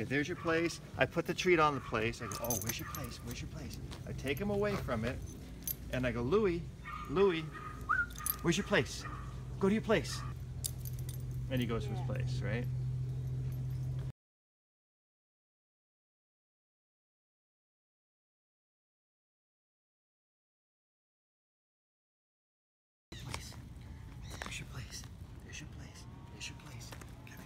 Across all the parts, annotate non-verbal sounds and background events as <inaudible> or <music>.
Okay, there's your place. I put the treat on the place. I go, oh, where's your place? Where's your place? I take him away from it, and I go, Louie, Louie, where's your place? Go to your place. And he goes to his place, right? Place. There's your place. There's your place. There's your place. Come here.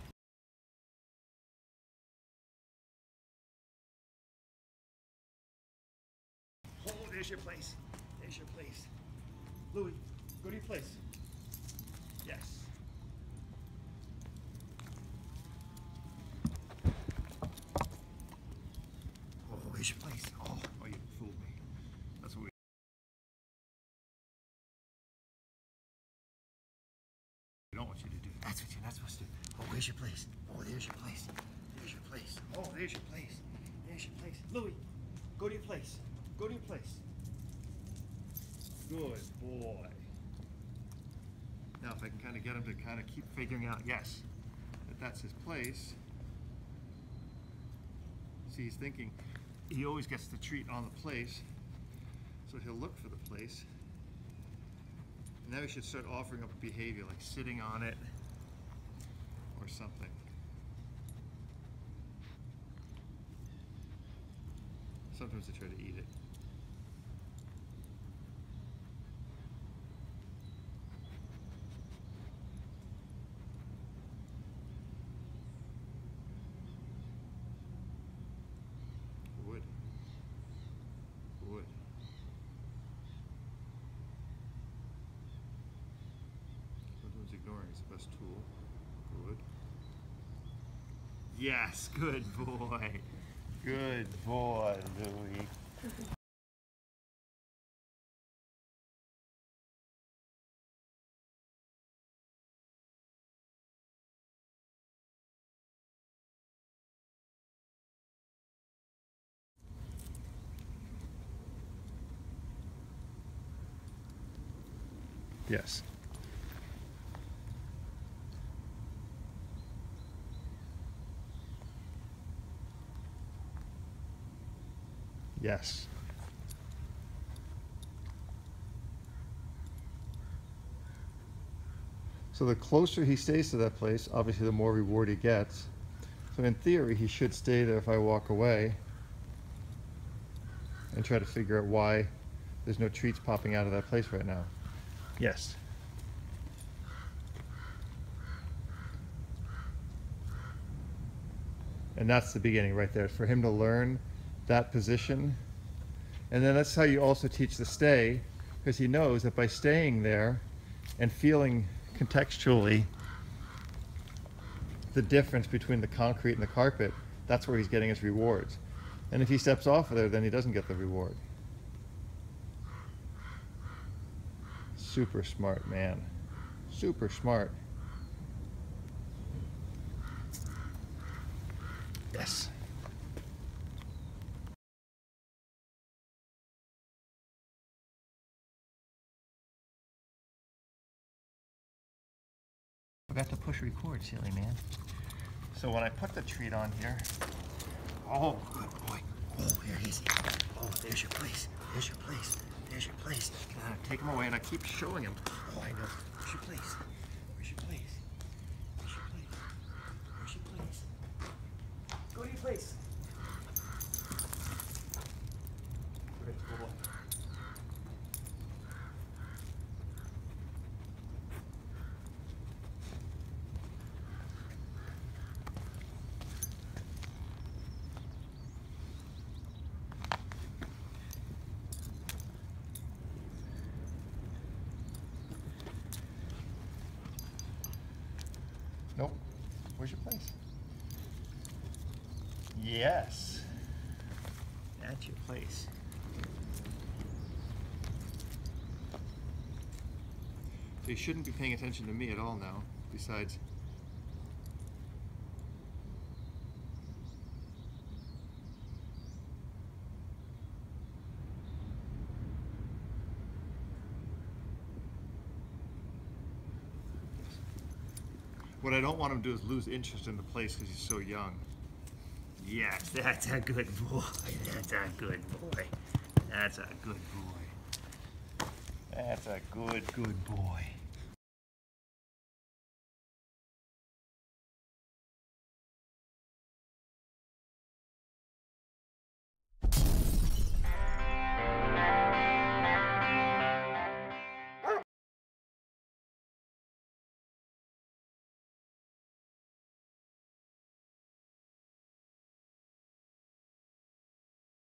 Oh, there's your place. There's your place. Louis, go to your place. Yes. Oh, where's your place? Oh, oh, you fooled me. That's what we. Don't want you to do. That's what you're not supposed to do. Oh, where's your place? Oh, there's your place. There's your place. Oh, there's your place. There's your place. Louis, go to your place. Go to your place. Good boy. Now, if I can kind of get him to kind of keep figuring out, yes, that that's his place. See, he's thinking he always gets the treat on the place, so he'll look for the place. And now we should start offering up a behavior like sitting on it or something. Sometimes they try to eat it. Tool. Good. Yes, <laughs> good boy. Good boy, Louie. Yes. Yes. So the closer he stays to that place, obviously the more reward he gets. So in theory, he should stay there if I walk away and try to figure out why there's no treats popping out of that place right now. Yes. And that's the beginning right there, for him to learn that position. And then that's how you also teach the stay, because he knows that by staying there and feeling contextually the difference between the concrete and the carpet, that's where he's getting his rewards. And if he steps off of there, then he doesn't get the reward. Super smart man. Super smart. Yes. Forgot to push record, silly man. So when I put the treat on here, oh, good boy. Oh, here he's. Oh, there's your place. There's your place. There's your place. Take him away and I keep showing him. Oh, I know. Where's your place? Where's your place? Where's your place? Where's your place? Go to your place. Good boy. Nope. Where's your place? Yes. That's your place. So you shouldn't be paying attention to me at all now, besides. What I don't want him to do is lose interest in the place because he's so young. Yes, that's a good boy. That's a good boy. That's a good boy. That's a good, good boy.